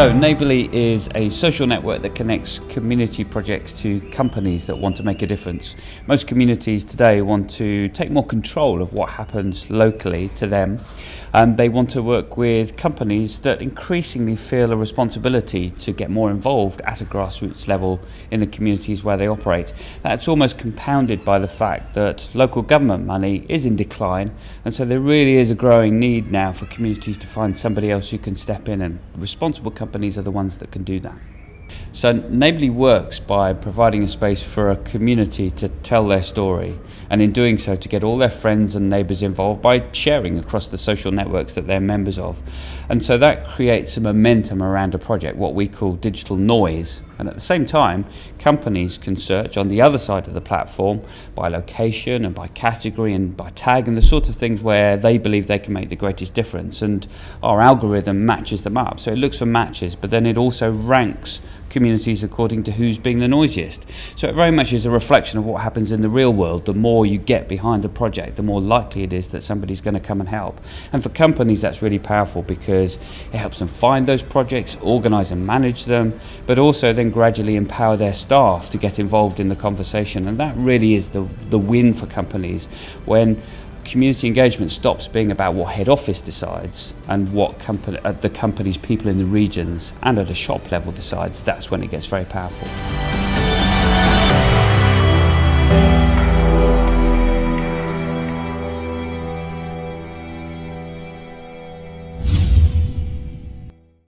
So, Neighbourly is a social network that connects community projects to companies that want to make a difference. Most communities today want to take more control of what happens locally to them, and they want to work with companies that increasingly feel a responsibility to get more involved at a grassroots level in the communities where they operate. That's almost compounded by the fact that local government money is in decline, and so there really is a growing need now for communities to find somebody else who can step in and responsible companies are the ones that can do that. So Neighbourly works by providing a space for a community to tell their story and in doing so to get all their friends and neighbours involved by sharing across the social networks that they're members of. And so that creates a momentum around a project, what we call digital noise. And at the same time, companies can search on the other side of the platform by location and by category and by tag and the sort of things where they believe they can make the greatest difference. And our algorithm matches them up. So it looks for matches, but then it also ranks communities according to who's being the noisiest. So it very much is a reflection of what happens in the real world. The more you get behind a project, the more likely it is that somebody's going to come and help. And for companies, that's really powerful because it helps them find those projects, organise and manage them, but also then gradually empower their staff to get involved in the conversation. And that really is the, the win for companies when community engagement stops being about what head office decides and what company, uh, the company's people in the regions and at a shop level decides, that's when it gets very powerful.